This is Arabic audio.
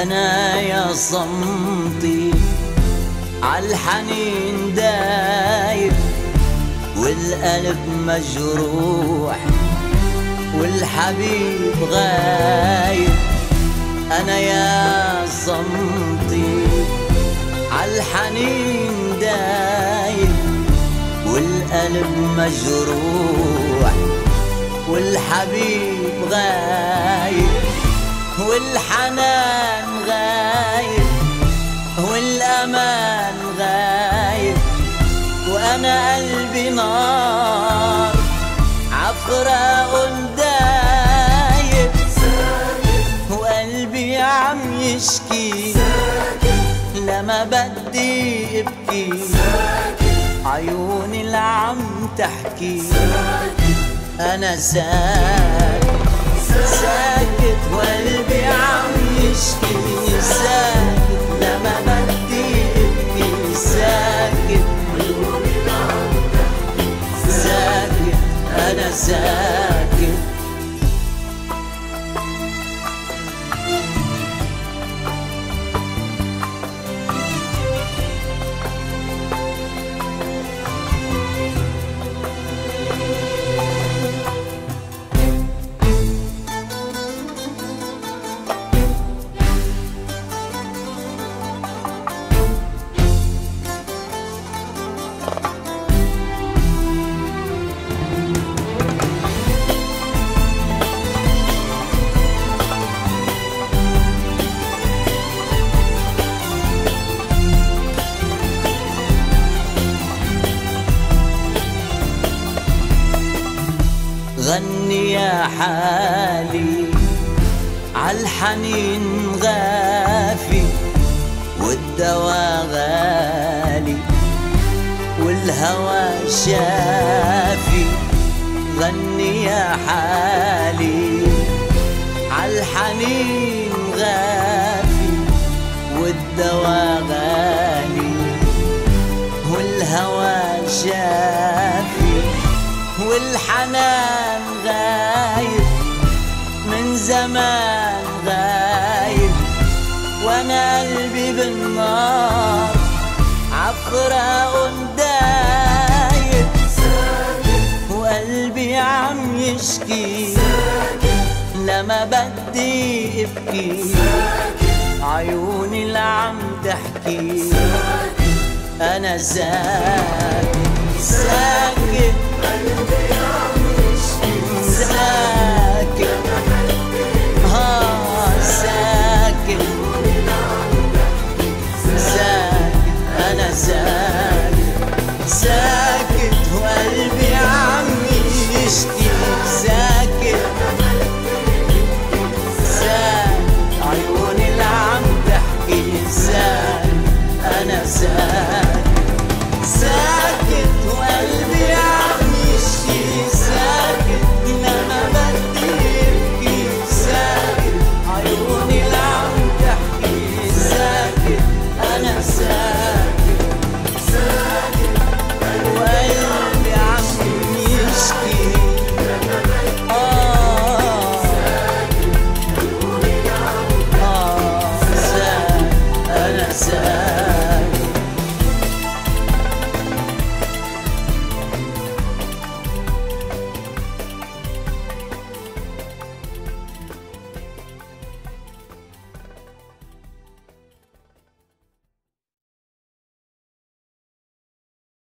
وأنا يا صمتي عالحنين دايب والقلب مجروح والحبيب غايب. أنا يا صمتي عالحنين دايب والقلب مجروح والحبيب غايب. والحنان غايب والأمان غايب وأنا قلبي نار عفراء دايب وقلبي عم يشكي لما بدي أبكي عيوني اللي عم تحكي ساكت ساكت أنا يا حالي. عالحنين غافي والدوا غالي والهوى شافي. غني يا حالي. عالحنين غافي والدوا غالي والهوى شافي. والحنان زمان غايب وأنا قلبي بالنار. عفراء دايب وقلبي عم يشكي. لما بدي أبكي عيوني اللي عم تحكي. أنا ساكت ساكت Sad. Sen